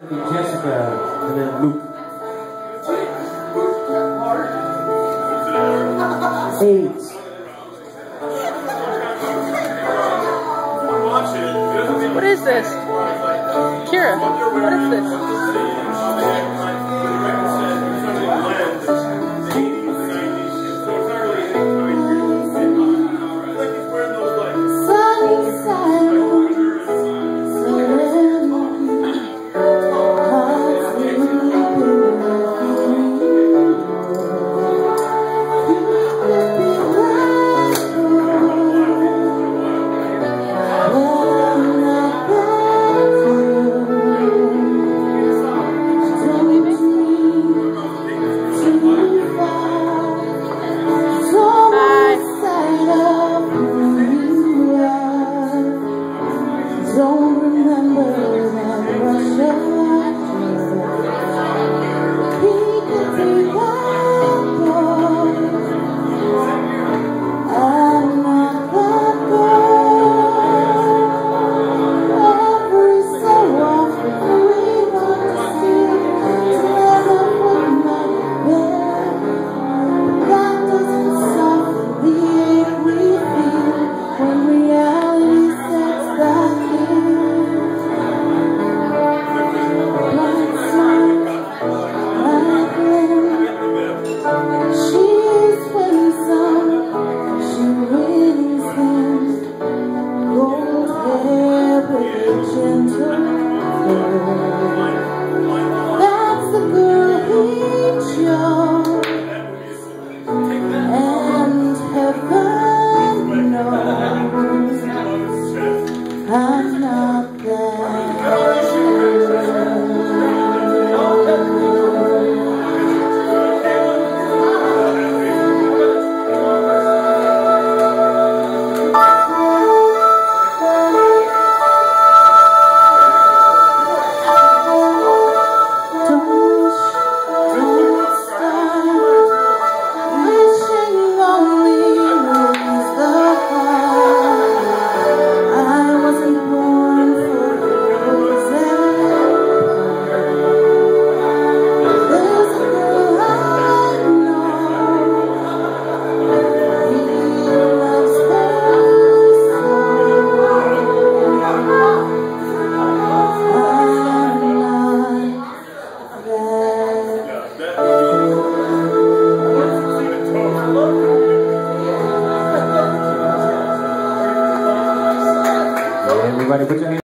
Jessica and then Luke. Eight. What is this? Kira, what is this? Ah.